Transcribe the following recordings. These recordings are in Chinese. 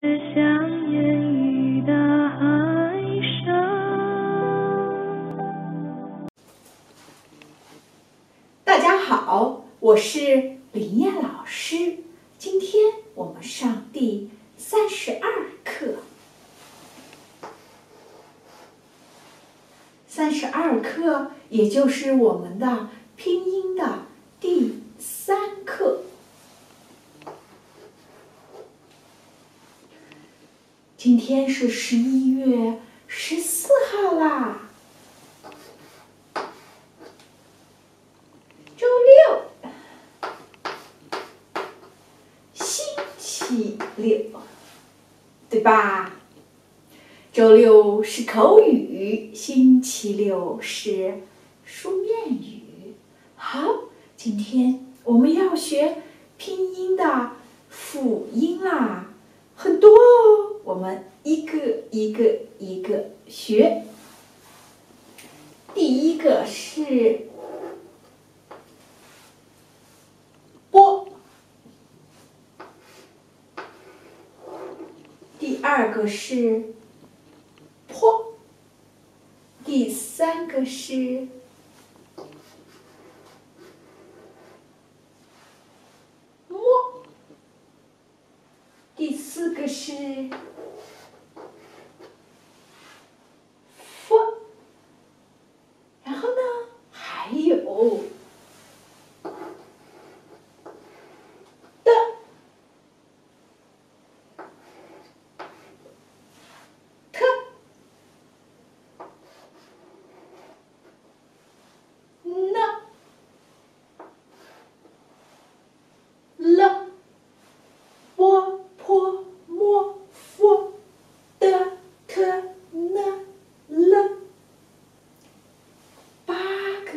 香烟雨大海上。大家好，我是林燕老师。今天我们上第三十二课。三十二课，也就是我们的拼音的第三课。今天是十一月十四号啦，周六，星期六，对吧？周六是口语，星期六是书面语。好，今天我们要学拼音的辅音啦，很多哦。我们一个一个一个学。第一个是波，第二个是坡，第三个是摸，第四个是。然后呢，还有的、特、呢、了、波、坡、摸、佛、的、特、呢、了。八个，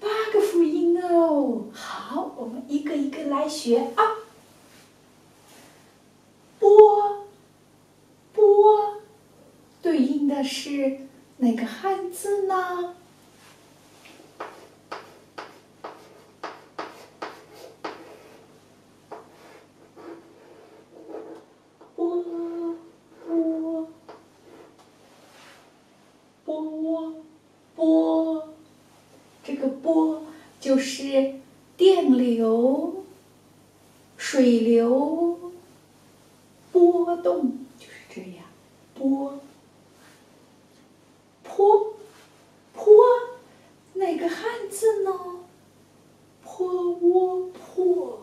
八个辅音哦。好，我们一个一个来学啊。波，波，对应的是哪个汉字呢？波，波，波。波，这个波就是电流、水流、波动，就是这样。波，坡，坡，哪个汉字呢？坡窝坡。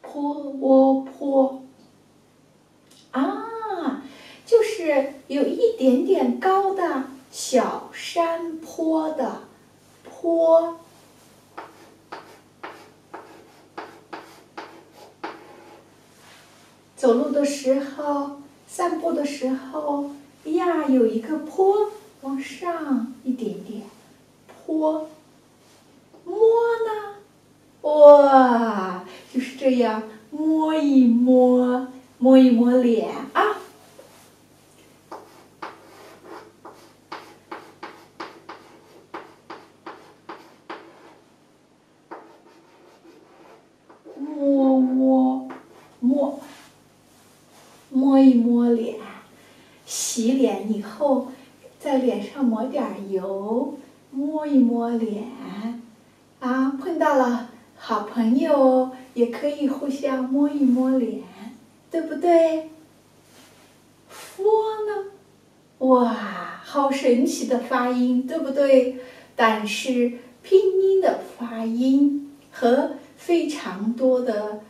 坡窝坡。啊，就是有一点点高的小山坡的坡。走路的时候，散步的时候呀，有一个坡，往上一点点，坡。摸呢？哇，就是这样，摸一摸。摸一摸脸啊，摸摸摸，摸一摸脸，洗脸以后在脸上抹点油，摸一摸脸，啊，碰到了好朋友也可以互相摸一摸脸。对不对？佛呢？哇，好神奇的发音，对不对？但是拼音的发音和非常多的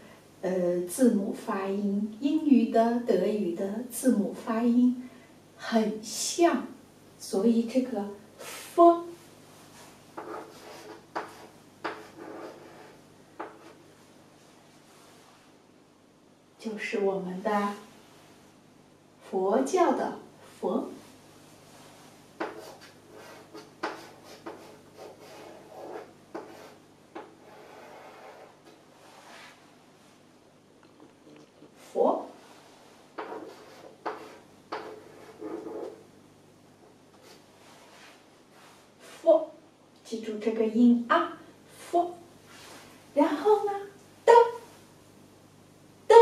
呃字母发音，英语的、德语的字母发音很像，所以这个佛。就是我们的佛教的，佛，佛，记住这个音啊，佛，然后呢，的的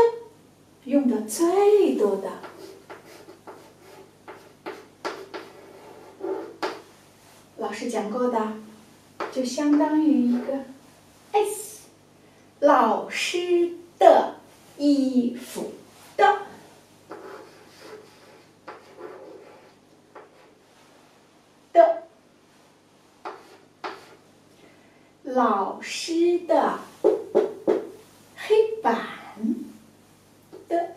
用的最多的，老师讲过的，就相当于一个 s，老师的衣服的的。老师的黑板的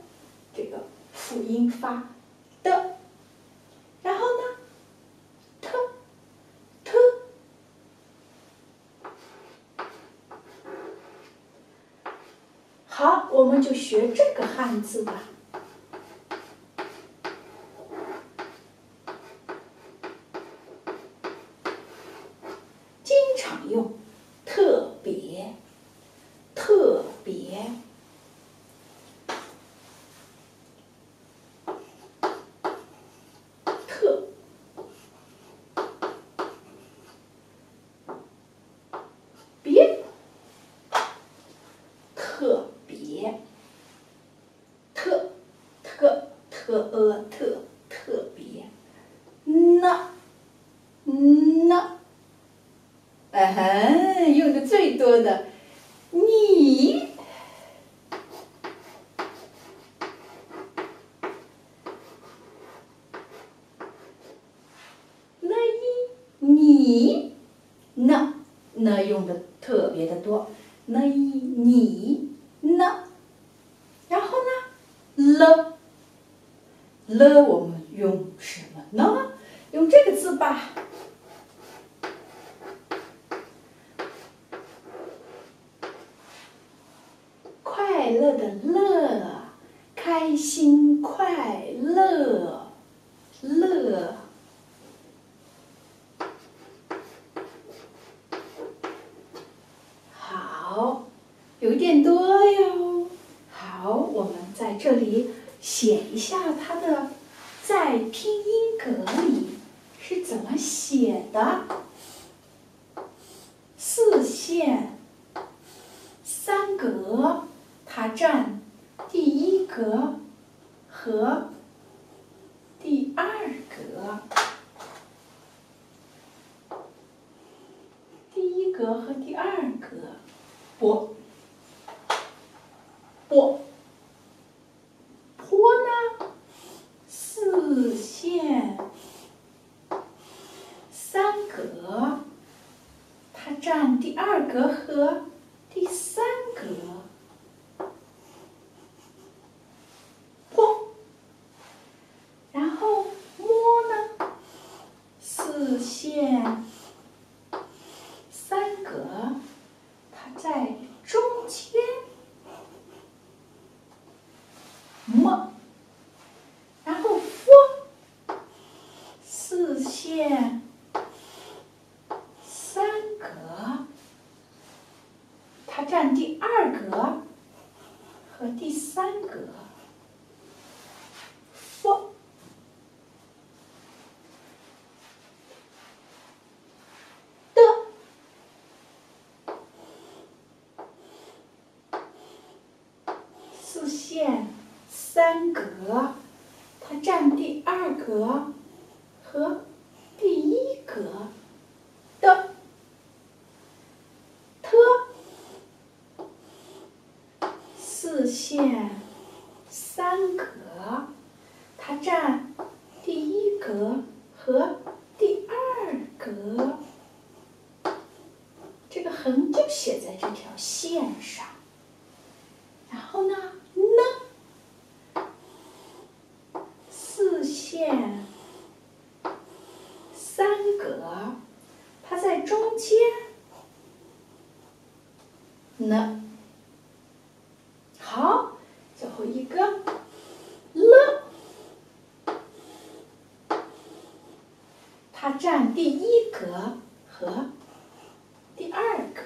这个辅音发的，然后呢，特特，好，我们就学这个汉字吧。经常用，特别，特别，特，别，特别，特，特，特呃特，特别，那，那。嗯哼，用的最多的，你，那一你，那那用的特别的多，那一你那，然后呢，了，了我们用什么呢？用这个字吧。快乐的乐，开心快乐，乐。好，有点多哟。好，我们在这里写一下它的，在拼音格里是怎么写的。四线，三格。占第一格和第二格，第一格和第二格，波，波，坡呢？四线，三格，它占第二格和第三格。四线，三格，它在中间。么，然后佛，线，三格，它占第二格和第三格。的，竖线三格，它占第二格和格的特四线三格，它占第一格和第二格，这个横就写在这条线上，然后呢？呢，四线三格，它在中间呢。好，最后一个了，它占第一格和第二格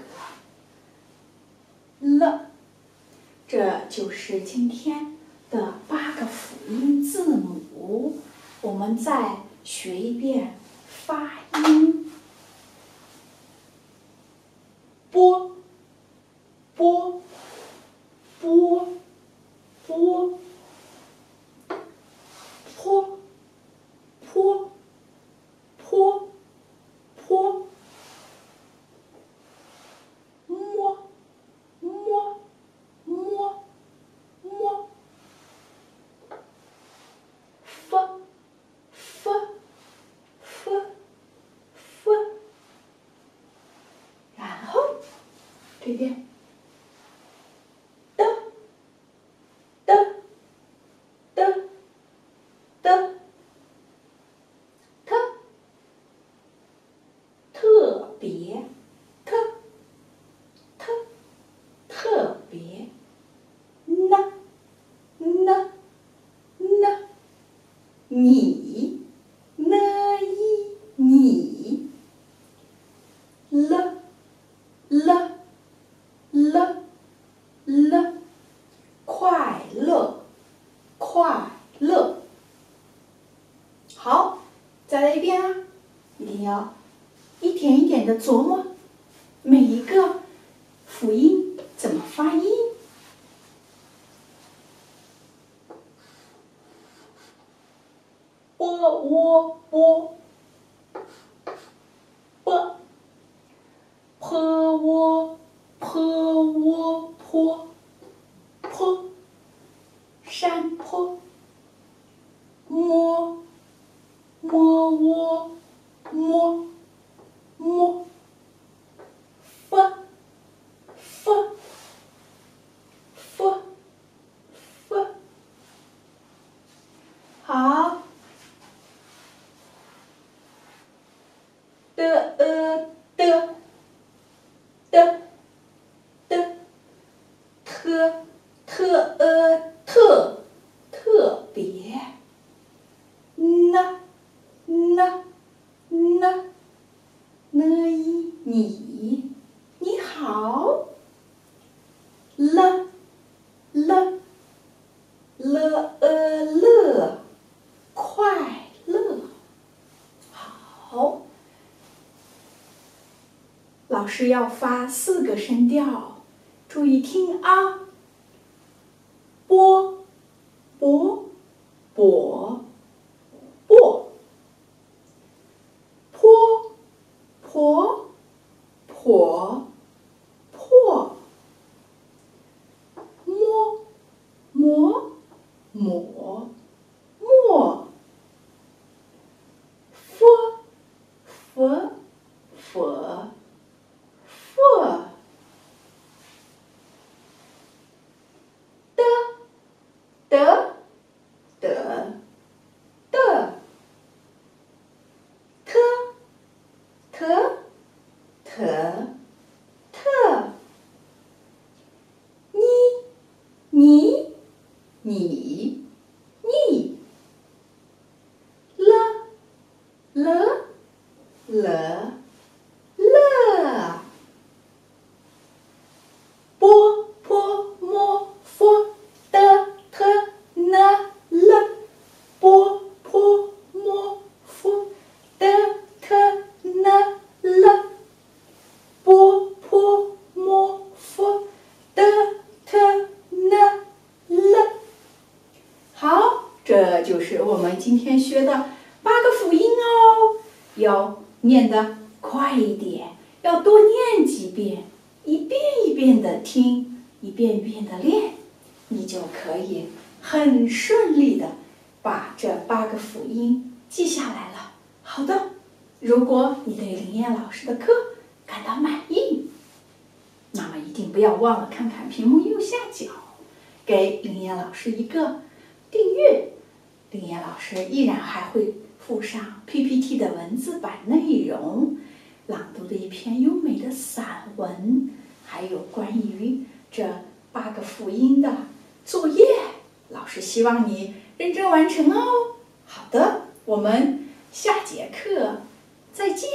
了。这就是今天的八个辅音字母。我们再学一遍发音，波。一遍。的的的的特特别特特特别呢呢呢你呢一你了了了了，快乐快乐。好，再来一遍啊！一定要一点一点的琢磨每一个辅音怎么发音。波窝波，波，坡窝坡窝坡，坡，山坡，摸，摸窝摸，摸，发，发，发，发，好。的呃的的的特特呃特特别呢呢呢呢一你你好了了了呃乐快乐好。老师要发四个声调，注意听啊！波，波，波，波，坡，婆，婆，破，摸，摸，抹，墨，佛，佛，佛。佛，的，的，的，的，特，特，特，特，你，你，你，你，了，了，了。乐，波坡摸佛的特呢了，波坡摸佛的特呢了，波坡摸佛的特呢了。好，这就是我我们今天学的八个辅音哦，要念的。快一点，要多念几遍，一遍一遍的听，一遍一遍的练，你就可以很顺利的把这八个辅音记下来了。好的，如果你对林燕老师的课感到满意，那么一定不要忘了看看屏幕右下角，给林燕老师一个订阅。丁岩老师依然还会附上 PPT 的文字版内容。朗读的一篇优美的散文，还有关于这八个辅音的作业，老师希望你认真完成哦。好的，我们下节课再见。